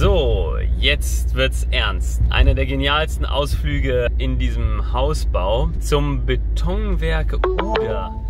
So, jetzt wird's ernst. Einer der genialsten Ausflüge in diesem Hausbau zum Betonwerk Uda.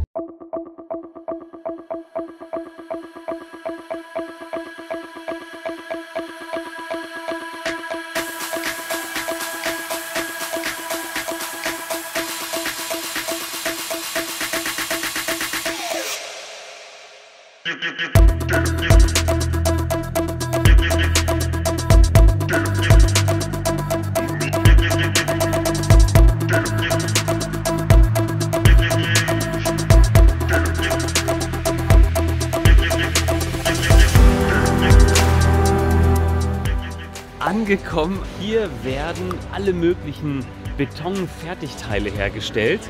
Möglichen Betonfertigteile hergestellt.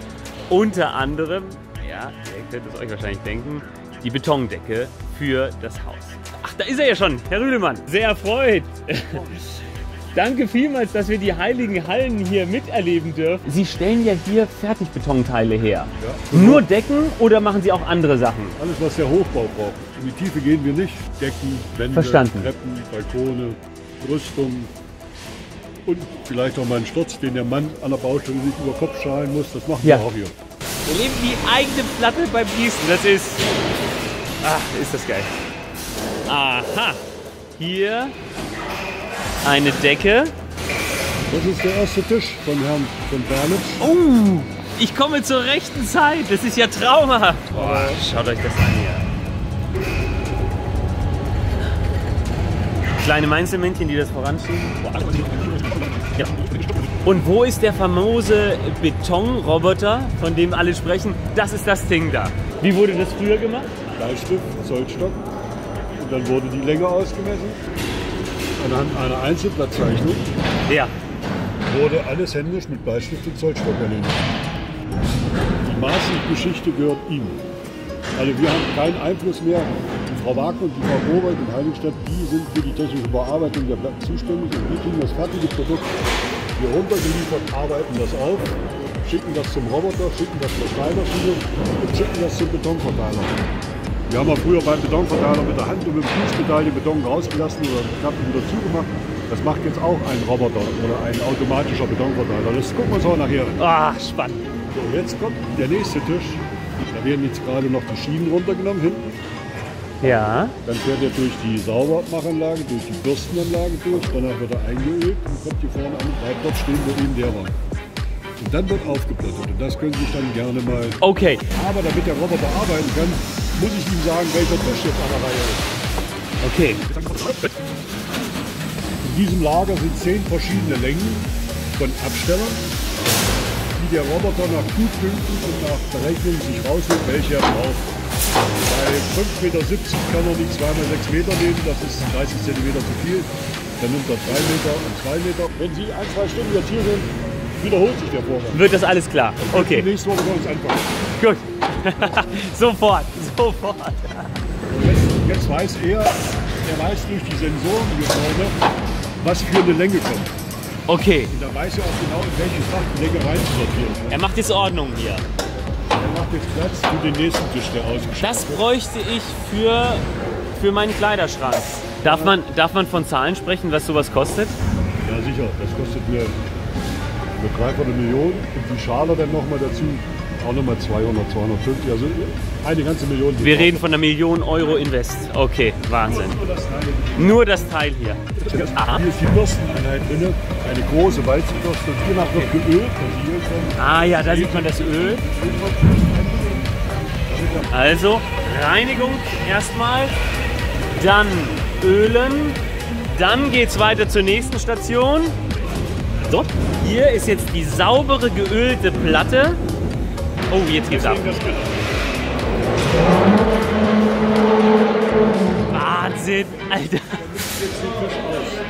Unter anderem, ja, ihr könnt es euch wahrscheinlich denken, die Betondecke für das Haus. Ach, da ist er ja schon, Herr Rüdemann. Sehr erfreut. Danke vielmals, dass wir die heiligen Hallen hier miterleben dürfen. Sie stellen ja hier Fertigbetonteile her. Ja. Nur Decken oder machen Sie auch andere Sachen? Alles, was der Hochbau braucht. In die Tiefe gehen wir nicht. Decken, Wände, Verstanden. Treppen, Balkone, Brüstung und vielleicht auch mal einen Sturz, den der Mann an der Baustelle nicht über Kopf schalen muss. Das machen Ja. wir auch hier. Wir leben die eigene Platte beim Gießen. Das ist. Ach, ist das geil. Aha. Hier eine Decke. Das ist der erste Tisch von Herrn von Bernitz. Oh, ich komme zur rechten Zeit. Das ist ja traumhaft. Boah, schaut euch das an hier. Kleine Mainzelmännchen, die das voranschieben. Boah. Ja. Und wo ist der famose Betonroboter, von dem alle sprechen? Das ist das Ding da. Wie wurde das früher gemacht? Bleistift, Zollstock. Und dann wurde die Länge ausgemessen. Anhand einer Einzelblattzeichnung Ja. wurde alles händisch mit Bleistift und Zollstock erledigt. Die Maßgeschichte gehört ihm. Also wir haben keinen Einfluss mehr. Die Frau Wagner und die Frau Robert in Heiligenstadt, die sind für die technische Bearbeitung der Platten zuständig und wir kriegen das fertige Produkt hier runtergeliefert, arbeiten das auf, schicken das zum Roboter, schicken das zur Schneidmaschine und schicken das zum Betonverteiler. Wir haben ja früher beim Betonverteiler mit der Hand und mit dem Fußpedal den Beton rausgelassen oder die Klappe wieder zugemacht. Das macht jetzt auch ein Roboter oder ein automatischer Betonverteiler. Das gucken wir uns auch nachher an. Ah, spannend. So, jetzt kommt der nächste Tisch. Da werden jetzt gerade noch die Schienen runtergenommen hinten. Ja. Dann fährt er durch die Saubermachanlage, durch die Bürstenanlage durch. Danach wird er eingeölt und kommt hier vorne an den Treibplatz stehen, wo eben der war. Und dann wird aufgeplattet. Und das können Sie sich dann gerne mal. Okay. Aber damit der Roboter arbeiten kann, muss ich Ihnen sagen, welcher Tisch jetzt an der Reihe ist. Okay. In diesem Lager sind zehn verschiedene Längen von Abstellern, die der Roboter nach Gutdünken und nach Berechnung sich rausholt, welche er braucht. Bei 5,70 Meter kann er nicht 2 mal 6 Meter nehmen, das ist 30 cm zu viel. Dann nimmt er 3 Meter und 2 Meter. Wenn Sie ein, zwei Stunden jetzt hier sind, wiederholt sich der Vorgang. Wird das alles klar? Okay. Nächste Woche soll es anfangen. Gut. sofort, sofort. Jetzt, jetzt weiß er, er weiß durch die Sensoren hier vorne, was für eine Länge kommt. Okay. Und da weiß er auch genau, in welches Fach die Länge reinzusortieren. Er macht jetzt Ordnung hier. Platz für den nächsten Tisch, der ausgestellt Das bräuchte ich für, für meinen Kleiderschrank. Darf man, darf man von Zahlen sprechen, was sowas kostet? Ja, sicher. Das kostet eine, eine Dreiviertel Million. Und die Schale dann nochmal dazu auch nochmal 200, 250. Also eine ganze Million. Wir drauf. reden von einer Million Euro Invest. Okay, Wahnsinn. Nur das Teil. Nur das Teil hier. Aha. Hier ist die Bürsteneinheit drin. Eine große Walzenbürste. Und hiernach wird geölt. Ah ja, da sieht man das Öl. Also Reinigung erstmal, dann Ölen, dann geht's weiter zur nächsten Station. So, hier ist jetzt die saubere geölte Platte. Oh, jetzt geht's ab. Wahnsinn, Alter.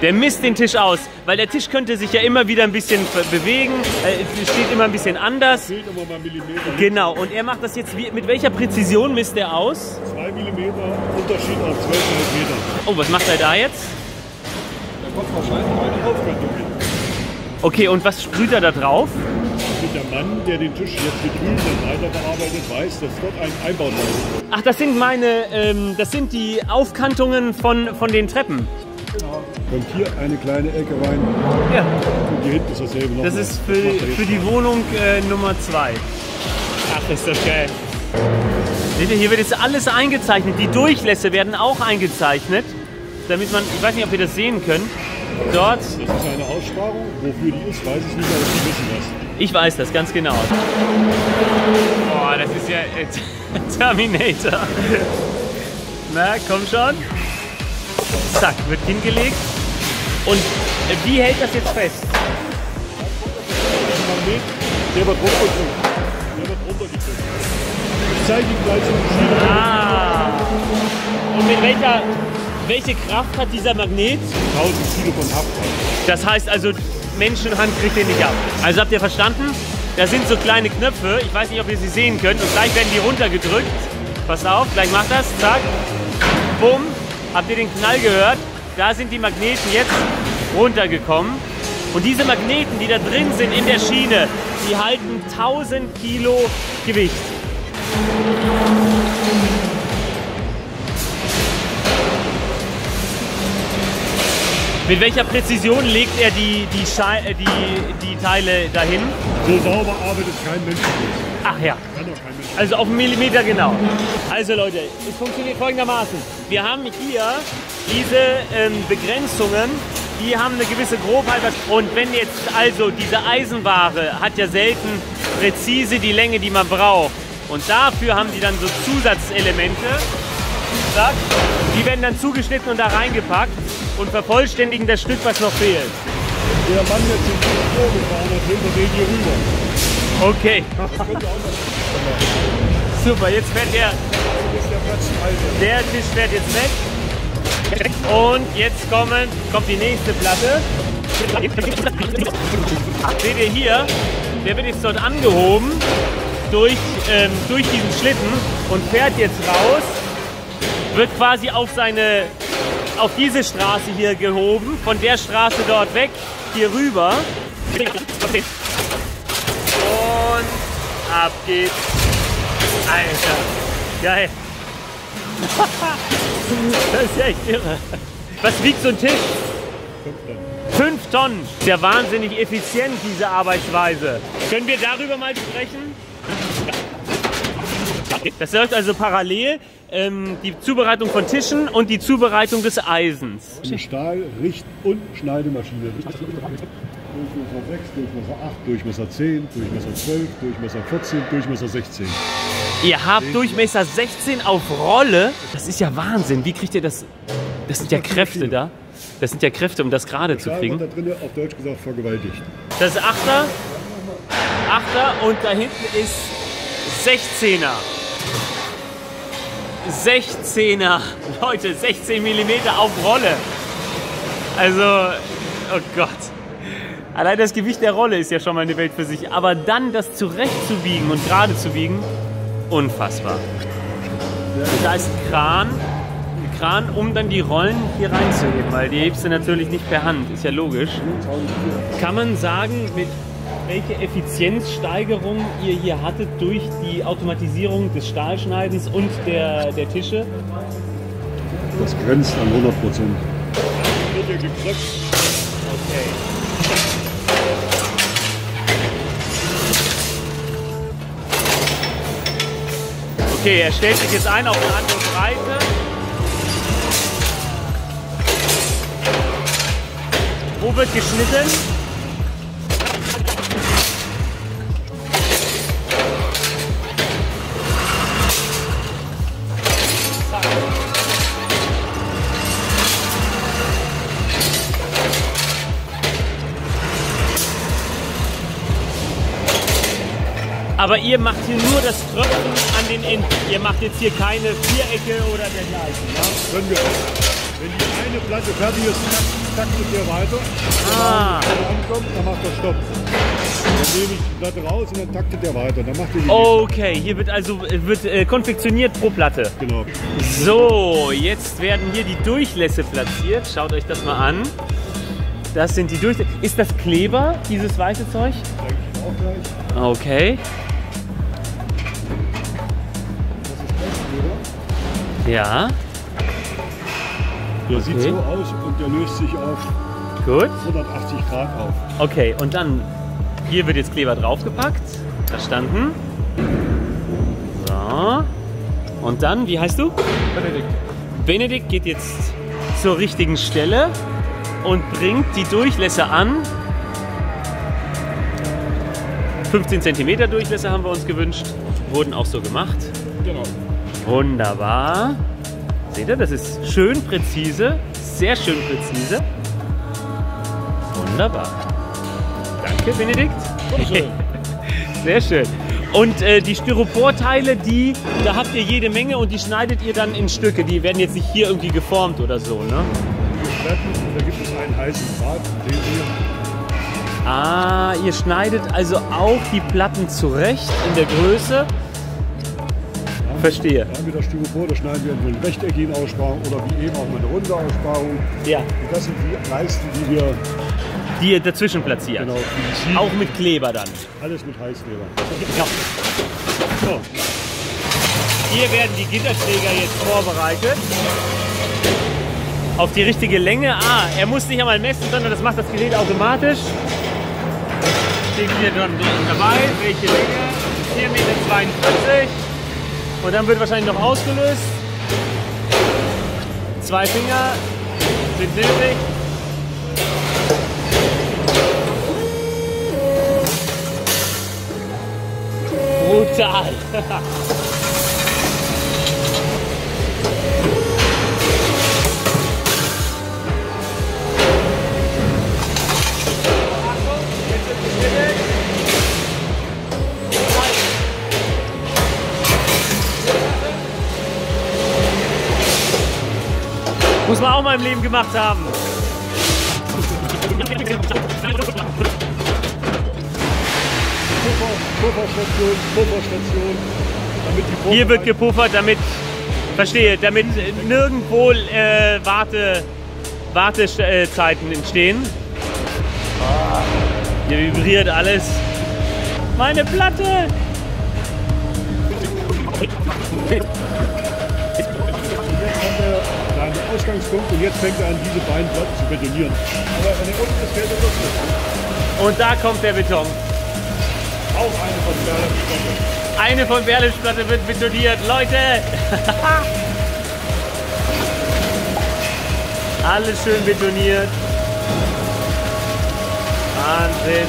Der misst den Tisch aus, weil der Tisch könnte sich ja immer wieder ein bisschen bewegen. Äh, Es steht immer ein bisschen anders. Fehlt immer mal Millimeter. Genau, und er macht das jetzt, wie, mit welcher Präzision misst er aus? 2 Millimeter Unterschied auf 12,5 Meter. Oh, was macht er da jetzt? Da kommt wahrscheinlich eine Aufkantung hin. Okay, und was sprüht er da drauf? Und der Mann, der den Tisch jetzt mit Öl dann weiterbearbeitet, weiß, dass dort ein Einbau ist. Ach, das sind meine, ähm, das sind die Aufkantungen von, von den Treppen. Kommt hier eine kleine Ecke rein Ja, und hier hinten ist dasselbe noch. das ist für, für die Wohnung äh, Nummer 2. Ach, ist das geil. Seht ihr, hier wird jetzt alles eingezeichnet. Die Durchlässe werden auch eingezeichnet, damit man, ich weiß nicht, ob ihr das sehen könnt, dort, Das ist eine Aussparung. Wofür die ist, weiß ich nicht, aber die wissen das. ich weiß das ganz genau. Boah, das ist ja äh, Terminator. Na, komm schon. Zack, wird hingelegt. Und äh, wie hält das jetzt fest? Der wird runtergedrückt. Der wird runtergedrückt. Ich zeige Ihnen gleich so eine Schiene. Ah. Und mit welcher, welche Kraft hat dieser Magnet? 1000 Kilo von Haft. Das heißt also, Menschenhand kriegt den nicht ab. Also habt ihr verstanden? Da sind so kleine Knöpfe. Ich weiß nicht, ob ihr sie sehen könnt. Und gleich werden die runtergedrückt. Passt auf, gleich macht das. Zack. Bumm. Habt ihr den Knall gehört? Da sind die Magneten jetzt runtergekommen. Und diese Magneten, die da drin sind in der Schiene, die halten 1000 Kilo Gewicht. Mit welcher Präzision legt er die, die, Schei äh, die, die Teile dahin? So sauber arbeitet kein Mensch. Ach ja, Kann doch kein Mensch. also auf einen Millimeter genau. Also Leute, es funktioniert folgendermaßen. Wir haben hier diese ähm, Begrenzungen, die haben eine gewisse Grobheit. Und wenn jetzt also diese Eisenware hat ja selten präzise die Länge, die man braucht. Und dafür haben die dann so Zusatzelemente. Die werden dann zugeschnitten und da reingepackt und vervollständigen das Stück, was noch fehlt. Der Mann jetzt in die Spur gefahren hat, hinter den hier rüber. Okay. Super, jetzt fährt der, Alter. der Tisch fährt jetzt weg. Und jetzt kommen, kommt die nächste Platte. Seht ihr hier, der wird jetzt dort angehoben durch, ähm, durch diesen Schlitten und fährt jetzt raus. Wird quasi auf seine, auf diese Straße hier gehoben, von der Straße dort weg, hier rüber. Und ab geht's. Alter, geil. das ist echt irre. Was wiegt so ein Tisch? Fünf Tonnen. Ist ja wahnsinnig effizient, diese Arbeitsweise. Können wir darüber mal sprechen? Das läuft also parallel. Ähm, die Zubereitung von Tischen und die Zubereitung des Eisens. Stahl-, Richt- und Schneidemaschine. Durchmesser 6, Durchmesser 8, Durchmesser 10, Durchmesser 12, Durchmesser 14, Durchmesser 16. Ihr habt Durchmesser 16 auf Rolle. Das ist ja Wahnsinn. Wie kriegt ihr das? Das sind ja Kräfte da. Das sind ja Kräfte, um das gerade zu kriegen. da drin auf Deutsch gesagt vergewaltigt. Das ist Achter. Achter und da hinten ist 16er. 16er. Leute, 16 mm auf Rolle. Also, oh Gott. Allein das Gewicht der Rolle ist ja schon mal eine Welt für sich. Aber dann das zurechtzubiegen und gerade zu biegen, unfassbar. Da ist Kran, ein Kran, um dann die Rollen hier reinzuheben, weil die hebst du natürlich nicht per Hand, ist ja logisch. Kann man sagen, mit welche Effizienzsteigerung ihr hier hattet durch die Automatisierung des Stahlschneidens und der, der Tische? Das grenzt an 100 Prozent. Wird hier geklopft. Okay. Okay, er stellt sich jetzt ein auf eine andere Breite. Wo wird geschnitten? Aber ihr macht hier nur das Tröpfen an den Enden. Ihr macht jetzt hier keine Vierecke oder dergleichen. Ja? Können wir auch. Wenn die eine Platte fertig ist, taktet der weiter. Ah. Wenn er ankommt, dann macht er Stopp. Dann nehme ich die Platte raus und dann taktet der weiter. Dann macht er die Okay, hier wird also äh, wird, äh, konfektioniert pro Platte. Genau. So, jetzt werden hier die Durchlässe platziert. Schaut euch das mal an. Das sind die Durchlässe. Ist das Kleber, dieses weiße Zeug? Zeige ich auch gleich. Okay. Ja. Der sieht Okay. so aus und der löst sich auf Gut. 180 Grad auf. Okay, und dann hier wird jetzt Kleber draufgepackt. Verstanden. So. Und dann, wie heißt du? Benedikt. Benedikt geht jetzt zur richtigen Stelle und bringt die Durchlässe an. 15 cm Durchlässe haben wir uns gewünscht. Wurden auch so gemacht. Wunderbar. Seht ihr, das ist schön präzise. Sehr schön präzise. Wunderbar. Danke, Benedikt. Bitteschön. Sehr schön. Und äh, die Styroporteile, die, da habt ihr jede Menge und die schneidet ihr dann in Stücke. Die werden jetzt nicht hier irgendwie geformt oder so, ne? Da gibt es einen heißen Draht, den hier. Ah, ihr schneidet also auch die Platten zurecht in der Größe. Verstehe. Da haben wir das Styropor, da schneiden wir entweder eine rechteckigen Aussparung oder wie eben auch mal eine runde Aussparung. Ja. Und das sind die Leisten, die wir Die ihr dazwischen platziert. genau Auch mit Kleber dann. alles mit Heißkleber. Ja. So. Hier werden die Gitterträger jetzt vorbereitet. Auf die richtige Länge. Ah, er muss nicht einmal messen, sondern das macht das Gerät automatisch. Steht hier dann dabei, welche Länge. 4,42 Meter. Und dann wird wahrscheinlich noch ausgelöst. Zwei Finger sind nötig. Brutal. Muss man auch mal im Leben gemacht haben. Puffer, Pufferstation, Pufferstation, Puffer Hier wird gepuffert, damit, verstehe, damit nirgendwo äh, Warte, Wartezeiten entstehen. Hier vibriert alles. Meine Platte! Ausgangspunkt und jetzt fängt er an, diese beiden Platten zu betonieren. Aber an der unten ist fällt er doch Und da kommt der Beton. Auch eine von Berlin. Eine von Berlins Platte wird betoniert. Leute! Alles schön betoniert. Wahnsinn.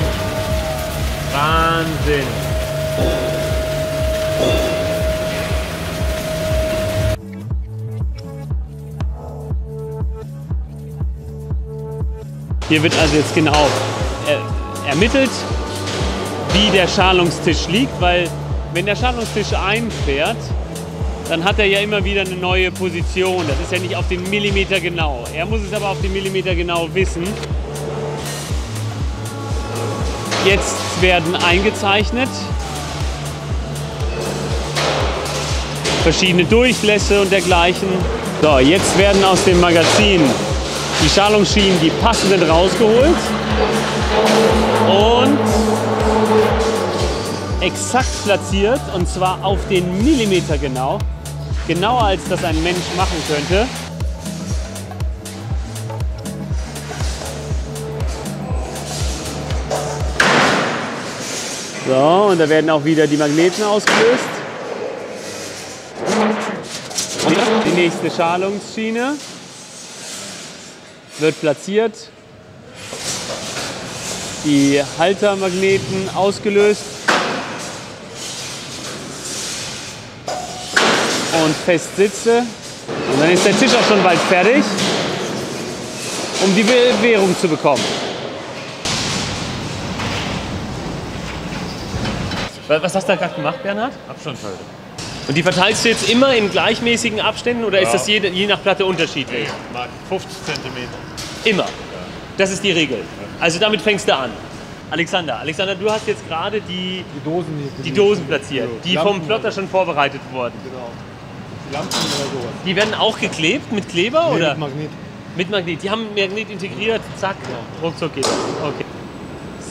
Wahnsinn. Hier wird also jetzt genau äh, ermittelt, wie der Schalungstisch liegt, weil wenn der Schalungstisch einfährt, dann hat er ja immer wieder eine neue Position. Das ist ja nicht auf den Millimeter genau. Er muss es aber auf den Millimeter genau wissen. Jetzt werden eingezeichnet verschiedene Durchlässe und dergleichen. So, jetzt werden aus dem Magazin die Schalungsschienen, die passenden rausgeholt und exakt platziert und zwar auf den Millimeter genau. Genauer als das ein Mensch machen könnte. So, und da werden auch wieder die Magneten ausgelöst. Die nächste Schalungsschiene wird platziert. Die Haltermagneten ausgelöst. Und fest sitze. Und dann ist der Tisch auch schon bald fertig, um die Bewährung zu bekommen. Was hast du da gerade gemacht, Bernhard? Abstandshalter. Und die verteilst du jetzt immer in gleichmäßigen Abständen oder ist Ja. das je, je nach Platte unterschiedlich? Mal 50 cm. Immer. Das ist die Regel. Also damit fängst du an. Alexander, Alexander, du hast jetzt gerade die, Die Dosen hier. die Dosen platziert, die vom Lampen Plotter schon vorbereitet wurden. Genau. Die Lampen oder sowas. Die werden auch geklebt mit Kleber Nee, oder? mit Magnet. Mit Magnet. Die haben Magnet integriert, zack, ruckzuck geht das. Okay.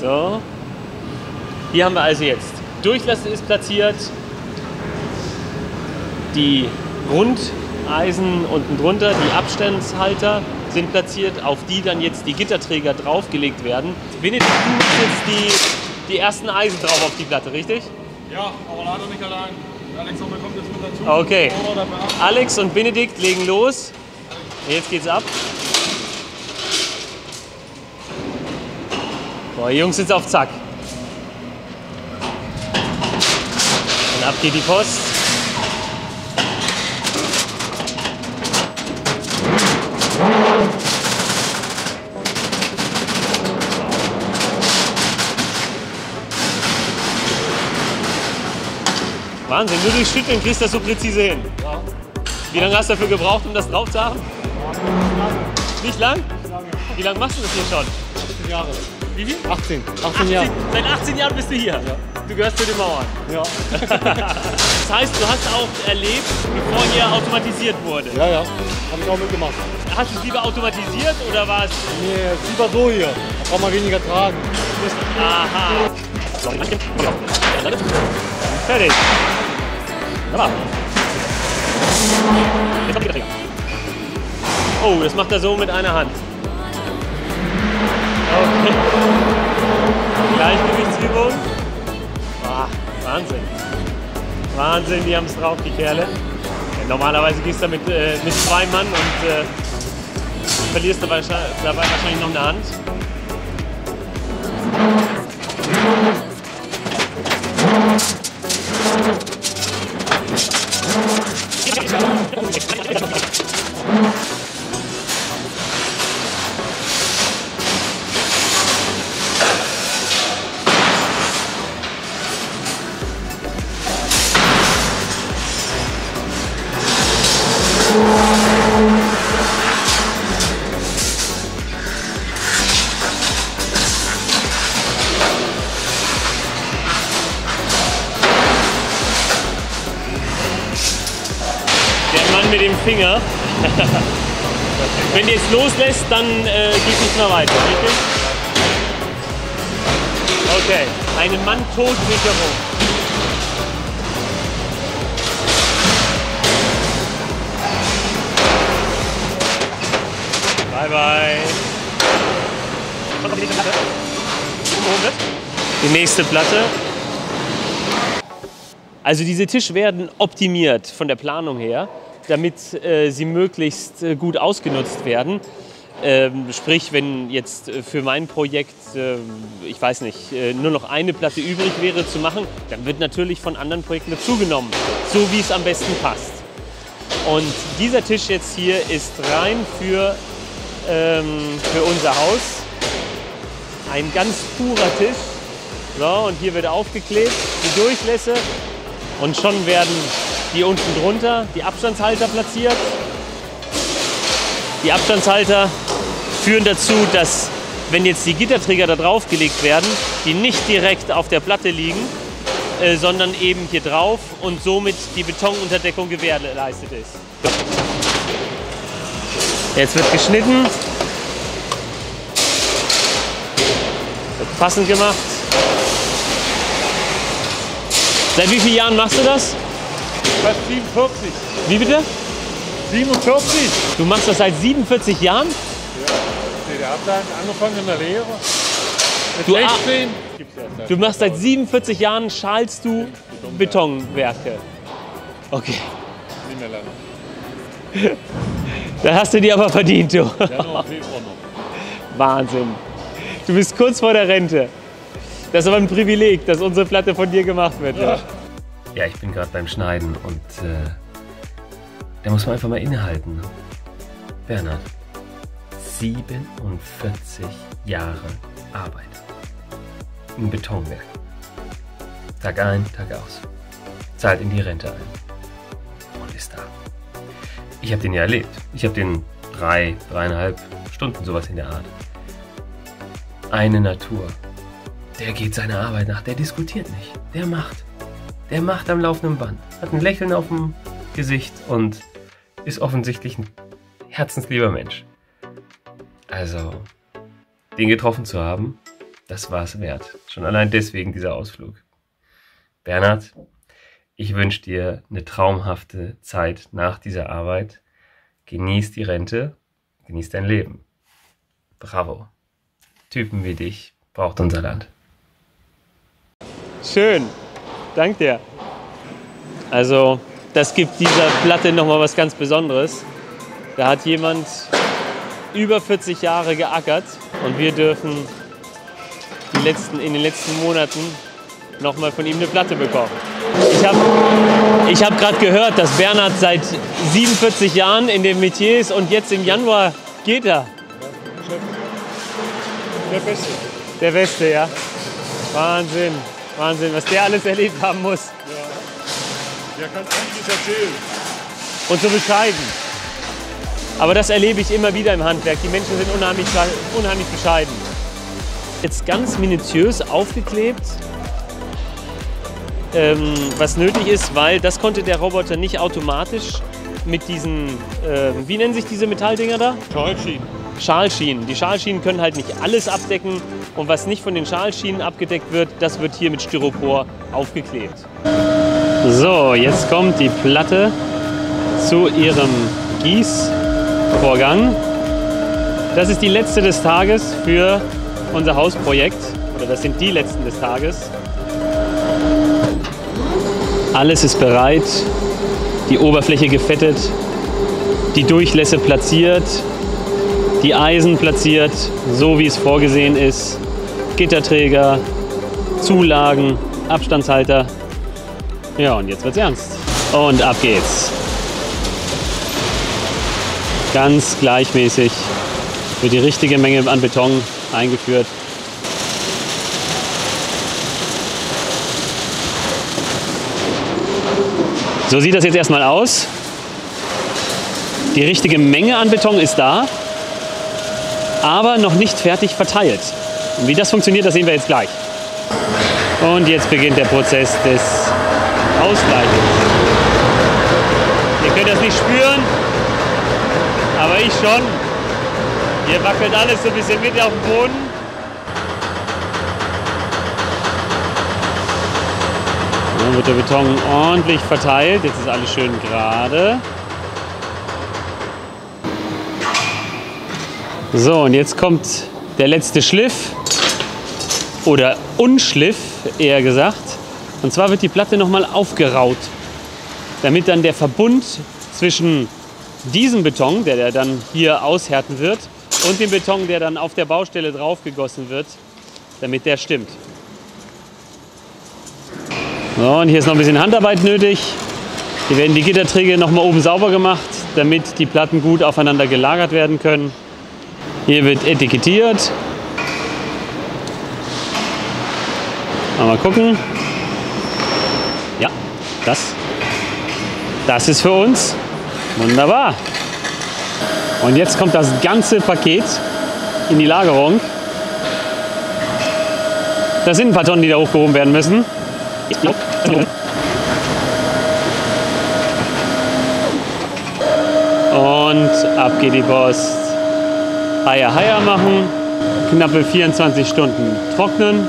So. Hier haben wir also jetzt. Durchlass ist platziert. Die Eisen unten drunter, die Abstandshalter sind platziert, auf die dann jetzt die Gitterträger draufgelegt werden. Benedikt, du machst jetzt die, die ersten Eisen drauf auf die Platte, richtig? Ja, aber leider nicht allein. Alexander kommt jetzt mit dazu. Okay. Alex und Benedikt legen los. Jetzt geht's ab. Boah, die Jungs sind auf Zack. Und ab geht die Post. Wahnsinn, nur durch Schütteln kriegst du das so präzise hin. Wie lange hast du dafür gebraucht, um das drauf zu haben? Nicht lang? Wie lange machst du das hier schon? 18 Jahre. Wie viel? 18. 18, 18 Jahre. Seit 18 Jahren bist du hier. Du gehörst zu den Mauern. Ja. Das heißt, du hast auch erlebt, bevor hier automatisiert wurde. ja, ja. Habe ich auch mitgemacht. Hast du es lieber automatisiert oder war es. Nee, ist lieber so hier. Da kann man weniger tragen. Aha. Fertig. Aber. Jetzt kommt die Getränke. Oh, das macht er so mit einer Hand. Okay. Gleichgewichtsübung. Ah, Wahnsinn. Wahnsinn, die haben es drauf, die Kerle. Normalerweise gehst du mit, äh, mit zwei Mann und äh, verlierst dabei, dabei wahrscheinlich noch eine Hand. Bye. Die nächste Platte. Also diese Tische werden optimiert von der Planung her, damit äh, sie möglichst äh, gut ausgenutzt werden. Ähm, sprich, wenn jetzt äh, für mein Projekt, äh, ich weiß nicht, äh, nur noch eine Platte übrig wäre zu machen, dann wird natürlich von anderen Projekten dazugenommen, so wie es am besten passt. Und dieser Tisch jetzt hier ist rein für, ähm, für unser Haus. Ein ganz purer Tisch. So, und hier wird aufgeklebt, die Durchlässe. Und schon werden die unten drunter, die Abstandshalter platziert. Die Abstandshalter führen dazu, dass wenn jetzt die Gitterträger da drauf gelegt werden, die nicht direkt auf der Platte liegen, äh, sondern eben hier drauf und somit die Betonunterdeckung gewährleistet ist. Jetzt wird geschnitten. Wird passend gemacht. Seit wie vielen Jahren machst du das? Fast 47. Wie bitte? 47? Du machst das seit 47 Jahren? Nee, der hat dann angefangen in der Lehre. Mit Du 16 gibt's das. Du machst seit 47 Jahren, schalst du Betonwerke. Okay, Nicht mehr lange. da hast du dir aber verdient, du. Wahnsinn. Du bist kurz vor der Rente. Das ist aber ein Privileg, dass unsere Platte von dir gemacht wird. Ja, ja ich bin gerade beim Schneiden und äh, da muss man einfach mal innehalten. ne? Bernhard, 47 Jahre Arbeit im Betonwerk. Tag ein, Tag aus. Zahlt in die Rente ein. Ich habe den ja erlebt. Ich habe den drei, dreieinhalb Stunden sowas in der Art. Eine Natur. Der geht seiner Arbeit nach, der diskutiert nicht. Der macht. Der macht am laufenden Band. Hat ein Lächeln auf dem Gesicht und ist offensichtlich ein herzenslieber Mensch. Also, den getroffen zu haben, das war es wert. Schon allein deswegen dieser Ausflug. Bernhard, Ich wünsche dir eine traumhafte Zeit nach dieser Arbeit. Genieß die Rente, genieß dein Leben. Bravo. Typen wie dich braucht unser Land. Schön. Dank dir. Also, das gibt dieser Platte nochmal was ganz Besonderes. Da hat jemand über 40 Jahre geackert und wir dürfen die letzten, in den letzten Monaten nochmal von ihm eine Platte bekommen. Ich habe ich hab gerade gehört, dass Bernhard seit 47 Jahren in dem Metier ist und jetzt im Januar geht er. Der Beste. Der Beste, ja. Wahnsinn, Wahnsinn, was der alles erlebt haben muss. Der kann einiges erzählen. Und so bescheiden. Aber das erlebe ich immer wieder im Handwerk. Die Menschen sind unheimlich, unheimlich bescheiden. Jetzt ganz minutiös aufgeklebt, ähm, was nötig ist, weil das konnte der Roboter nicht automatisch mit diesen, äh, wie nennen sich diese Metalldinger da? Schalschienen. Schalschienen. Die Schalschienen können halt nicht alles abdecken und was nicht von den Schalschienen abgedeckt wird, das wird hier mit Styropor aufgeklebt. So, jetzt kommt die Platte zu ihrem Gießvorgang. Das ist die letzte des Tages für unser Hausprojekt oder das sind die letzten des Tages. Alles ist bereit, die Oberfläche gefettet, die Durchlässe platziert, die Eisen platziert, so wie es vorgesehen ist, Gitterträger, Zulagen, Abstandshalter. Ja, und jetzt wird's ernst. Und ab geht's. Ganz gleichmäßig wird die richtige Menge an Beton eingeführt. So sieht das jetzt erstmal aus. Die richtige Menge an Beton ist da, aber noch nicht fertig verteilt. Wie das funktioniert, das sehen wir jetzt gleich. Und jetzt beginnt der Prozess des Ausgleichens. Ihr könnt das nicht spüren, aber ich schon. Hier wackelt alles so ein bisschen mit auf dem Boden. Dann wird der Beton ordentlich verteilt. Jetzt ist alles schön gerade. So, und jetzt kommt der letzte Schliff oder Unschliff, eher gesagt. Und zwar wird die Platte nochmal aufgeraut, damit dann der Verbund zwischen diesem Beton, der, dann hier aushärten wird, und dem Beton, der dann auf der Baustelle draufgegossen wird, damit der stimmt. So, und hier ist noch ein bisschen Handarbeit nötig. Hier werden die Gitterträger nochmal oben sauber gemacht, damit die Platten gut aufeinander gelagert werden können. Hier wird etikettiert. Mal gucken. Ja, das. Das ist für uns. Wunderbar. Und jetzt kommt das ganze Paket in die Lagerung. Das sind ein paar Tonnen, die da hochgehoben werden müssen. Und ab geht die Post. Eier, Eier machen. Knappe 24 Stunden trocknen.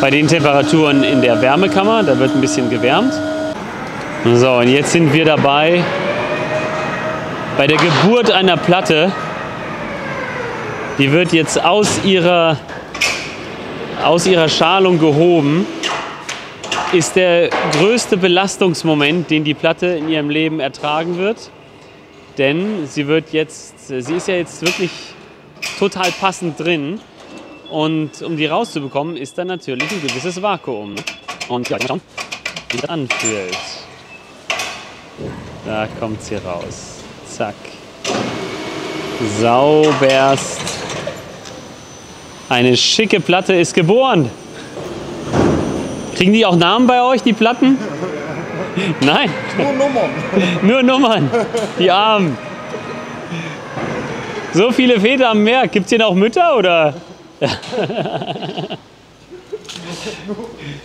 Bei den Temperaturen in der Wärmekammer, da wird ein bisschen gewärmt. So, und jetzt sind wir dabei bei der Geburt einer Platte. Die wird jetzt aus ihrer, aus ihrer Schalung gehoben ist der größte Belastungsmoment, den die Platte in ihrem Leben ertragen wird. Denn sie wird jetzt, sie ist ja jetzt wirklich total passend drin. Und um die rauszubekommen, ist dann natürlich ein gewisses Vakuum. Und ja, schauen, wie das anfühlt. Da kommt sie raus. Zack. Sauberst. Eine schicke Platte ist geboren. Kriegen die auch Namen bei euch, die Platten? Nein. Nur Nummern. Nur Nummern. Die Armen. So viele Väter am Meer. Gibt es hier noch Mütter oder?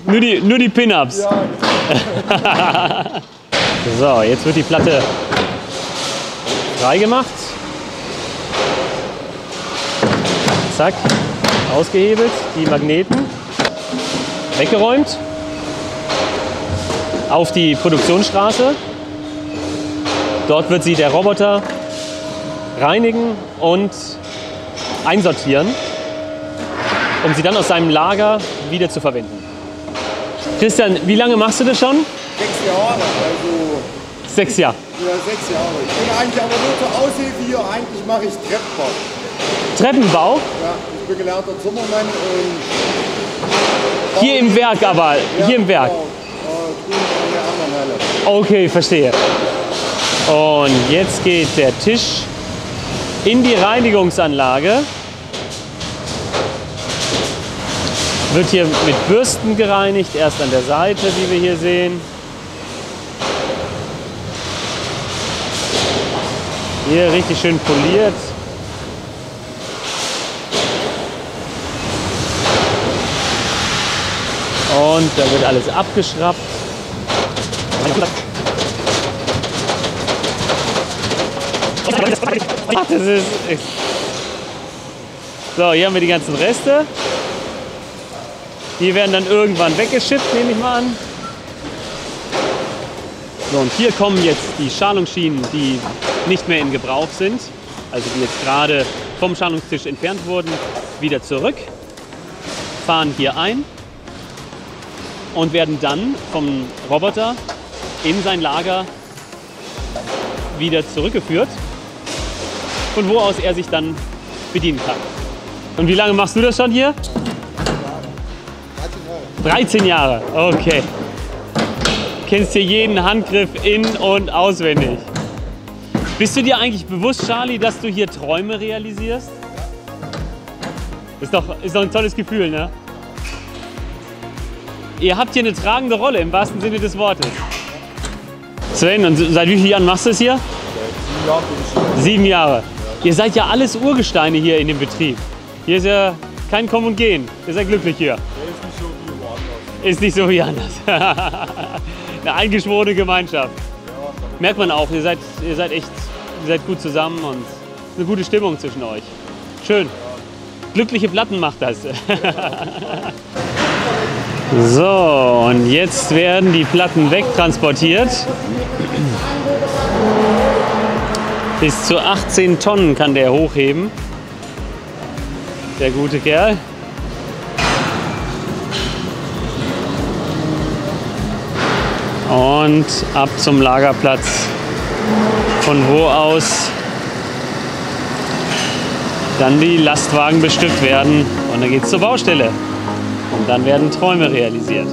nur die, nur die Pin-Ups. so, jetzt wird die Platte freigemacht. Zack, ausgehebelt, die Magneten weggeräumt. auf die Produktionsstraße. Dort wird sie der Roboter reinigen und einsortieren, um sie dann aus seinem Lager wieder zu verwenden. Christian, wie lange machst du das schon? Sechs Jahre, also Sechs Jahre. ja, sechs Jahre. Ich bin eigentlich aber nur zur Aushilfe hier. Eigentlich mache ich Treppenbau. Treppenbau? Ja, ich bin gelernter Zimmermann und Hier im Werk aber, hier im Werk. Okay, verstehe. Und jetzt geht der Tisch in die Reinigungsanlage. Wird hier mit Bürsten gereinigt, erst an der Seite, wie wir hier sehen. Hier richtig schön poliert. Und da wird alles abgeschraubt. Das ist. So, hier haben wir die ganzen Reste. Die werden dann irgendwann weggeschippt, nehme ich mal an. So, und hier kommen jetzt die Schalungsschienen, die nicht mehr in Gebrauch sind, also die jetzt gerade vom Schalungstisch entfernt wurden, wieder zurück, fahren hier ein und werden dann vom Roboter in sein Lager wieder zurückgeführt, von wo aus er sich dann bedienen kann. Und wie lange machst du das schon hier? 13 Jahre, okay. Kennst hier jeden Handgriff in- und auswendig. Bist du dir eigentlich bewusst, Charlie, dass du hier Träume realisierst? Ist doch, ist doch ein tolles Gefühl, ne? Ihr habt hier eine tragende Rolle im wahrsten Sinne des Wortes. Sven, und seit wie vielen Jahren machst du es hier? Sieben Jahre. Ihr seid ja alles Urgesteine hier in dem Betrieb. Hier ist ja kein Kommen und Gehen. Ihr seid glücklich hier. Ist nicht so wie anders. Eine eingeschworene Gemeinschaft. Merkt man auch, ihr seid, ihr seid echt ihr seid gut zusammen und eine gute Stimmung zwischen euch. Schön. Glückliche Platten macht das. so, und jetzt werden die Platten wegtransportiert. Bis zu 18 Tonnen kann der hochheben. Der gute Kerl. Und ab zum Lagerplatz, von wo aus dann die Lastwagen bestückt werden. Und dann geht es zur Baustelle. Und dann werden Träume realisiert.